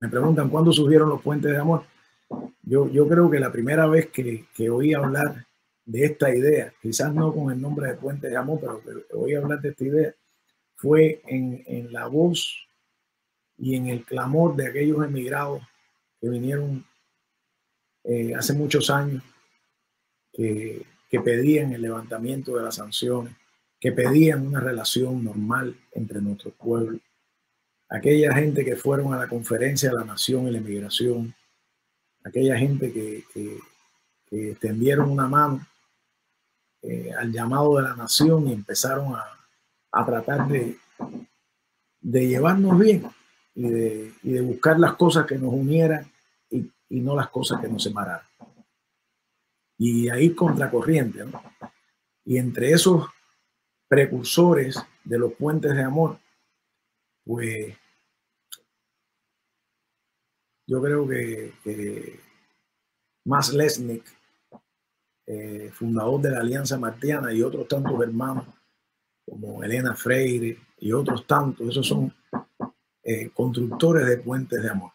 me preguntan cuándo surgieron los puentes de amor. Yo, yo creo que la primera vez que, que oí hablar de esta idea, quizás no con el nombre de puente de amor, pero que oí hablar de esta idea, fue en, en la voz y en el clamor de aquellos emigrados que vinieron eh, hace muchos años, que, que pedían el levantamiento de las sanciones, que pedían una relación normal entre nuestros pueblos aquella gente que fueron a la conferencia de la nación y la inmigración, aquella gente que, que, extendieron una mano eh, al llamado de la nación y empezaron a, a tratar de, de, llevarnos bien y de, y de, buscar las cosas que nos unieran y, y, no las cosas que nos separaran. Y ahí contracorriente, ¿no? Y entre esos precursores de los puentes de amor, pues yo creo que, que Mas Lesnick, eh, fundador de la Alianza Martiana y otros tantos hermanos como Elena Freire y otros tantos, esos son eh, constructores de puentes de amor.